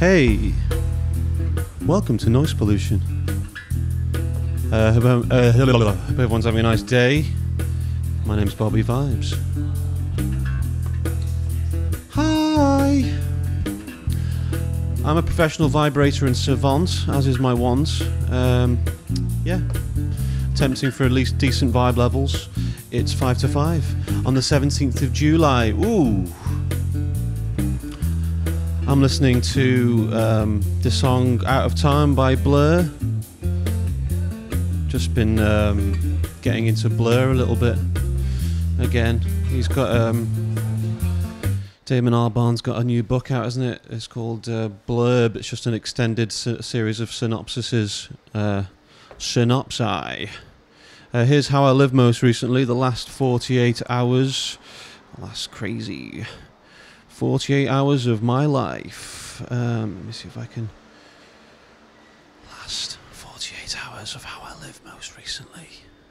Hey, welcome to Noise Pollution. Uh, hope, uh, hope everyone's having a nice day. My name's Bobby Vibes. Hi! I'm a professional vibrator and savant, as is my wand. Um, yeah, attempting for at least decent vibe levels. It's 5 to 5 on the 17th of July. Ooh! I'm listening to um, the song Out of Time by Blur. Just been um, getting into Blur a little bit again. He's got. Um, Damon Albarn's got a new book out, isn't it? It's called uh, Blurb. It's just an extended series of synopsises. Uh, synopsi. Uh, here's how I live most recently the last 48 hours. That's crazy. 48 hours of my life. Um, let me see if I can. Last 48 hours of how I lived most recently.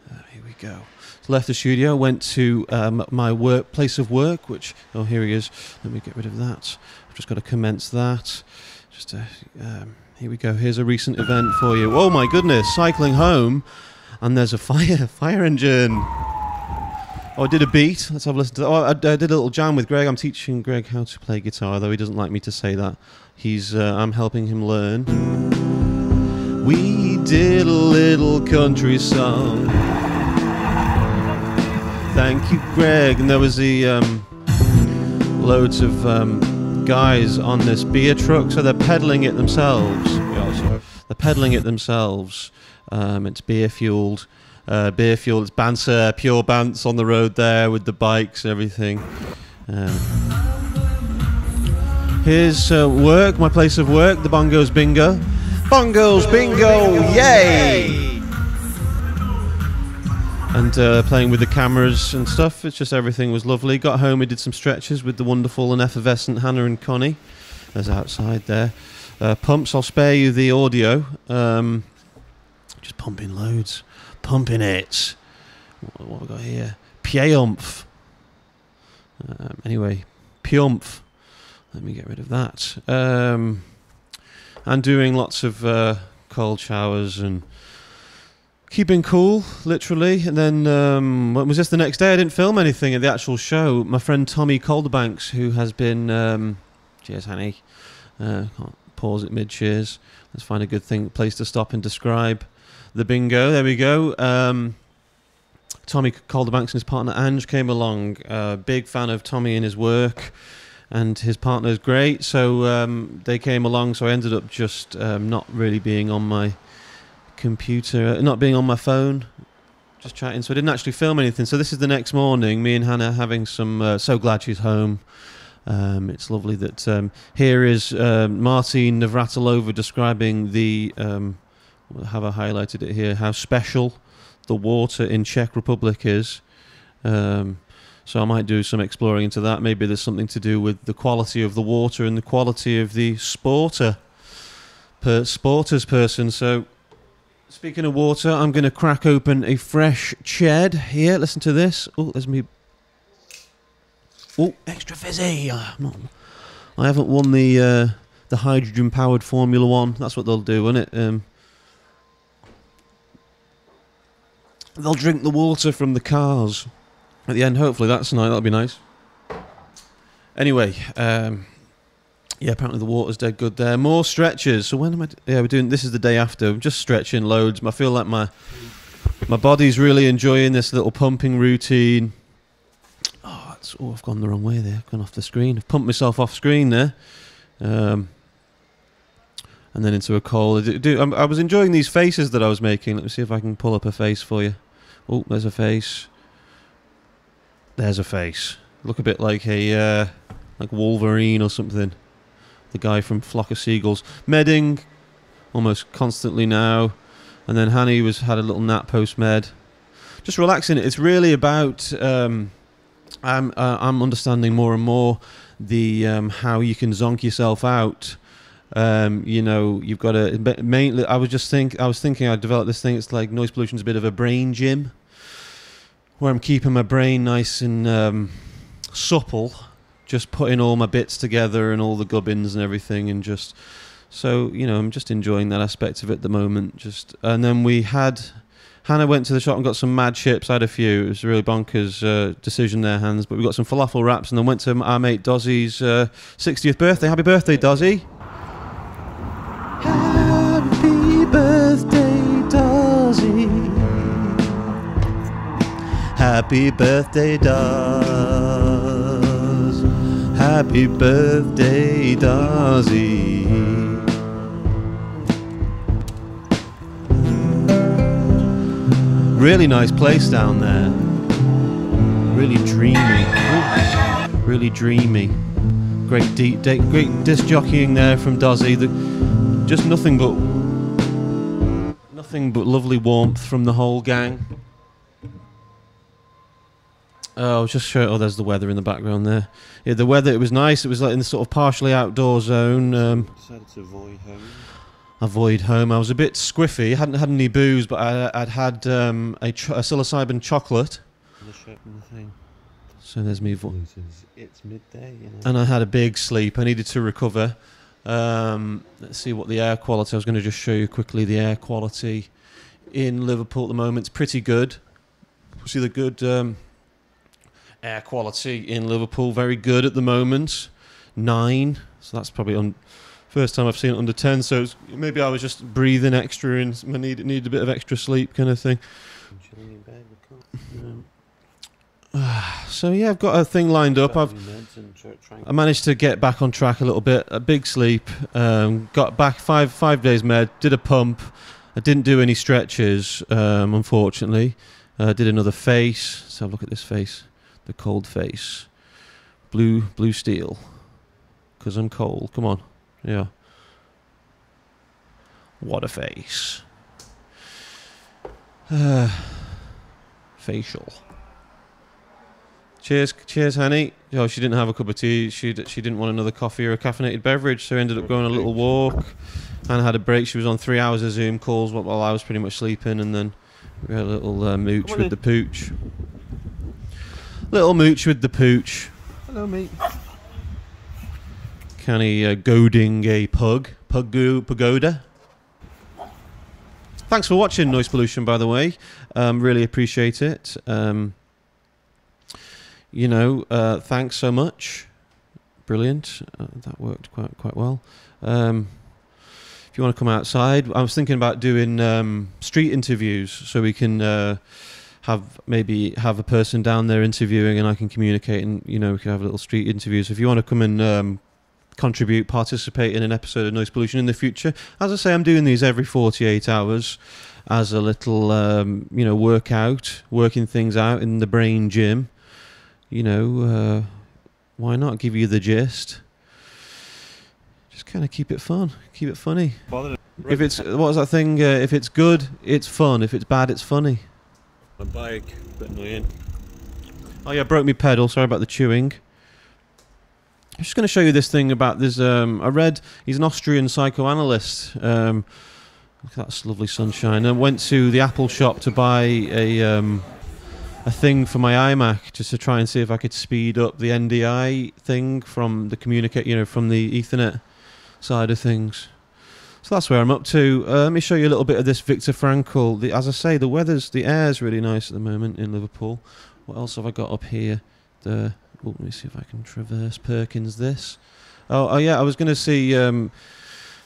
Uh, here we go. Left the studio, went to um, my work place of work, which oh here he is. Let me get rid of that. I've just got to commence that. Just uh, um, here we go. Here's a recent event for you. Oh my goodness! Cycling home, and there's a fire fire engine. Oh, I did a beat. Let's have a listen to that. Oh, I, I did a little jam with Greg. I'm teaching Greg how to play guitar, though he doesn't like me to say that. He's uh, I'm helping him learn. We did a little country song. Thank you, Greg. And there was the um, loads of um, guys on this beer truck, so they're pedaling it themselves. Yeah. They're pedaling it themselves. Um, it's beer fueled. Uh, beer fuel. It's Banter, pure Bants on the road there with the bikes and everything. Um, here's uh, work, my place of work, the Bongos Bingo. Bongos Bingo, yay! and uh, playing with the cameras and stuff. It's just everything was lovely. Got home, we did some stretches with the wonderful and effervescent Hannah and Connie. There's outside there. Uh, pumps. I'll spare you the audio. Um, just pumping loads, pumping it. What, have we got here? Piumph. Um, anyway, Piumph. Let me get rid of that. Um, and doing lots of uh, cold showers and keeping cool, literally. And then, um, what was this the next day? I didn't film anything at the actual show. My friend Tommy Calderbanks, who has been, um, cheers, honey. Uh, can't pause at mid cheers. Let's find a good thing, place to stop and describe the bingo. There we go. Um, Tommy Calderbanks and his partner Ange came along. Uh, big fan of Tommy and his work. And his partner's great, so um, they came along. So I ended up just um, not really being on my computer, uh, not being on my phone, just chatting. So I didn't actually film anything. So this is the next morning. Me and Hannah having some. Uh, so glad she's home. Um, it's lovely that um, here is uh, Martina Navratilova describing the. Um, have I highlighted it here? How special the water in Czech Republic is. Um, so I might do some exploring into that. Maybe there's something to do with the quality of the water and the quality of the sporter, per, sporters person. So Speaking of water, I'm going to crack open a fresh ched here. Listen to this. Oh, there's me. Oh, extra fizzy. Not, I haven't won the uh, the hydrogen powered Formula One. That's what they'll do, won't it? Um, they'll drink the water from the cars at the end. Hopefully, that's nice. That'll be nice. Anyway, um, yeah, apparently the water's dead good there. More stretches. So when am I? D- yeah, we're doing. This is the day after. I'm just stretching loads. I feel like my my body's really enjoying this little pumping routine. Oh, that's, oh, I've gone the wrong way there. I've gone off the screen. I've pumped myself off screen there. Um, and then into a call. I, I was enjoying these faces that I was making. Let me see if I can pull up a face for you. Oh, there's a face. There's a face. Look a bit like a uh, like Wolverine or something the guy from Flock of Seagulls. Medding, almost constantly now. And then Hanny was had a little nap post med. Just relaxing. It's really about. Um, I'm uh, I'm understanding more and more the um, how you can zonk yourself out. Um, you know, you've got to mainly. I was just think I was thinking I'd develop this thing. It's like noise pollution's a bit of a brain gym, where I'm keeping my brain nice and um, supple just putting all my bits together and all the gubbins and everything, and just so you know, I'm just enjoying that aspect of it at the moment. Just and then we had Hannah went to the shop and got some mad chips. I had a few. It was a really bonkers uh, decision there, Hans. But we got some falafel wraps and then went to our mate Dozzy's uh, 60th birthday. Happy birthday, Dozzy! Happy birthday, Dozzy! Happy birthday, Doz! Happy birthday, Dozzy! Really nice place down there. Really dreamy. Really dreamy. Great deep, de- great disc jockeying there from Dozzy. The, just nothing but nothing but lovely warmth from the whole gang. Oh, just show. Oh, there's the weather in the background there. Yeah, the weather. It was nice. It was like in the sort of partially outdoor zone. Um, Decided to avoid home. Avoid home. I was a bit squiffy. I hadn't had any booze, but I, I'd had um, a, ch- a psilocybin chocolate. The. So there's me. Vo- it's midday, you know. and I had a big sleep. I needed to recover. Um, let's see what the air quality. I was going to just show you quickly the air quality in Liverpool at the moment. It's pretty good. See the good um, air quality in Liverpool. Very good at the moment. Nine. So that's probably on. First time I've seen it under ten. So it's, maybe I was just breathing extra and I need need a bit of extra sleep kind of thing. Know. So yeah, I've got a thing lined up. I've I managed to get back on track a little bit. A big sleep. Um, got back five five days med. Did a pump. I didn't do any stretches, um, unfortunately. Uh, did another face. Let's have a look at this face. The cold face. Blue blue steel. Cause I'm cold. Come on. Yeah. What a face. Uh, facial. Cheers, cheers, Hanny. Oh, she didn't have a cup of tea. She she didn't want another coffee or a caffeinated beverage, so ended up going a little walk. And had a break. She was on three hours of Zoom calls while while I was pretty much sleeping, and then we had a little uh, mooch with in. the pooch. Little mooch with the pooch. Hello, mate. Canny uh, goading a pug, pug pagoda. Thanks for watching Noise Pollution, by the way. Um, really appreciate it. Um, you know, uh, thanks so much. Brilliant. Uh, that worked quite quite well. Um, if you want to come outside, I was thinking about doing um, street interviews, so we can uh, have maybe have a person down there interviewing, and I can communicate, and you know, we can have a little street interview. So If you want to come and um, contribute, participate in an episode of Noise Pollution in the future, as I say, I'm doing these every 48 hours as a little, um, you know, workout, working things out in the brain gym. You know, uh, why not give you the gist? Just kind of keep it fun, keep it funny. If it's what was that thing? Uh, if it's good, it's fun. If it's bad, it's funny. a bike, bit annoying. Oh yeah, broke me pedal. Sorry about the chewing. I'm just going to show you this thing about this. Um, I read he's an Austrian psychoanalyst. Um, look at that lovely sunshine. I went to the Apple shop to buy a um, a thing for my iMac just to try and see if I could speed up the NDI thing from the communicate, you know, from the Ethernet side of things. So that's where I'm up to. Uh, let me show you a little bit of this Viktor Frankl. The, as I say, the weather's, the air's really nice at the moment in Liverpool. What else have I got up here? The let me see if I can traverse Perkins this. Oh, oh yeah, I was going to see um,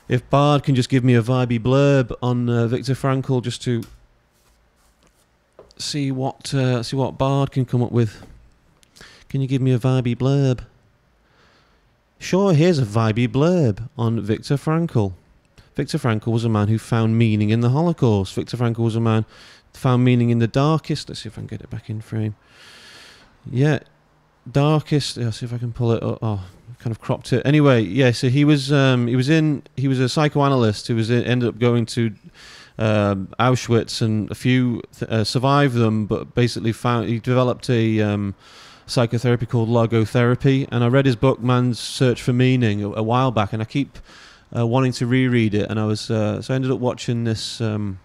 if Bard can just give me a vibey blurb on uh, Viktor Frankl, just to see what uh, see what Bard can come up with. Can you give me a vibey blurb? Sure, here's a vibey blurb on Viktor Frankl. Viktor Frankl was a man who found meaning in the Holocaust. Viktor Frankl was a man who found meaning in the darkest. Let's see if I can get it back in frame. Yeah, darkest. Let's see if I can pull it. up. Oh, kind of cropped it. Anyway, yeah. So he was um, he was in he was a psychoanalyst who was in, ended up going to um, Auschwitz and a few th- uh, survived them, but basically found he developed a um, psychotherapy called logotherapy. And I read his book Man's Search for Meaning a, a while back, and I keep uh, wanting to reread it. And I was uh, so I ended up watching this um,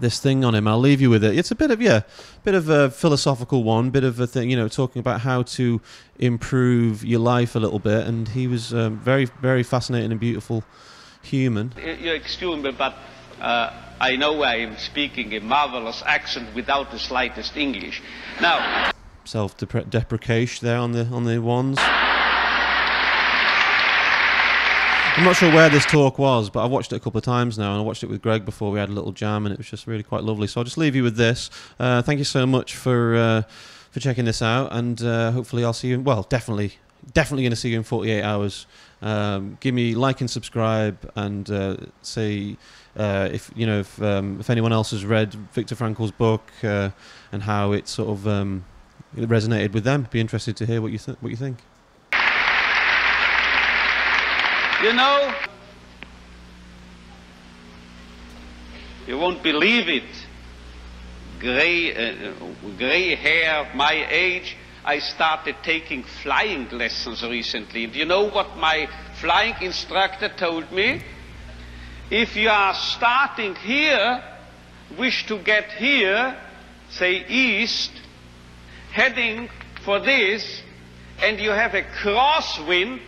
this thing on him. I'll leave you with it. It's a bit of yeah, bit of a philosophical one, bit of a thing, you know, talking about how to improve your life a little bit. And he was um, very, very fascinating and beautiful human. You excuse me, but uh, I know I am speaking a marvelous accent without the slightest English. Now, Self-deprecation there on the on the ones. I'm not sure where this talk was, but I've watched it a couple of times now, and I watched it with Greg before we had a little jam, and it was just really quite lovely. So I'll just leave you with this. Uh, thank you so much for uh, for checking this out, and uh, hopefully I'll see you. Well, definitely, definitely going to see you in 48 hours. Um, give me like and subscribe, and uh, say uh, if you know if um, if anyone else has read Viktor Frankl's book uh, and how it sort of um, it resonated with them. Be interested to hear what you th- what you think. You know, you won't believe it. Gray, uh, gray hair, my age. I started taking flying lessons recently. And you know what my flying instructor told me? If you are starting here, wish to get here, say east, heading for this, and you have a crosswind,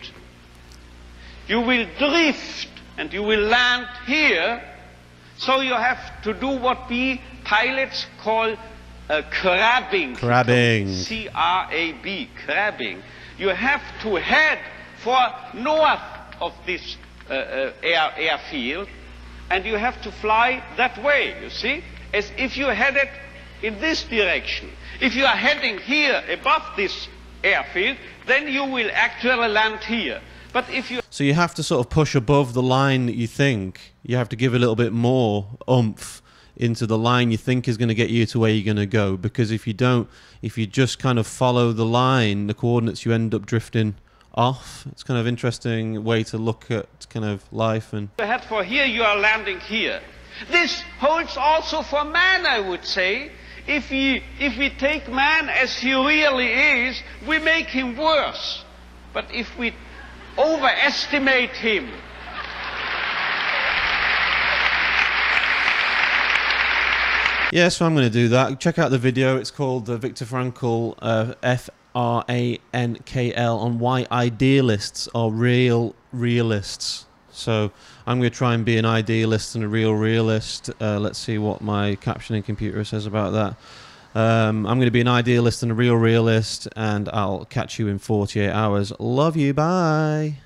you will drift and you will land here. So you have to do what we pilots call uh, crabbing. Crabbing. C R A B, crabbing. You have to head for north of this uh, uh, air, airfield and you have to fly that way, you see, as if you headed in this direction. If you are heading here above this airfield, then you will actually land here. But if you So you have to sort of push above the line that you think. You have to give a little bit more oomph into the line you think is going to get you to where you're going to go. Because if you don't, if you just kind of follow the line, the coordinates, you end up drifting off. It's kind of interesting way to look at kind of life and head for here, you are landing here. This holds also for man, I would say. If we, if we take man as he really is, we make him worse. But if we overestimate him, Yeah, so I'm going to do that. Check out the video. It's called uh, Viktor Frankl, uh, F R A N K L, on why idealists are real realists. So I'm going to try and be an idealist and a real realist. Uh, let's see what my captioning computer says about that. Um, I'm going to be an idealist and a real realist, and I'll catch you in 48 hours. Love you. Bye.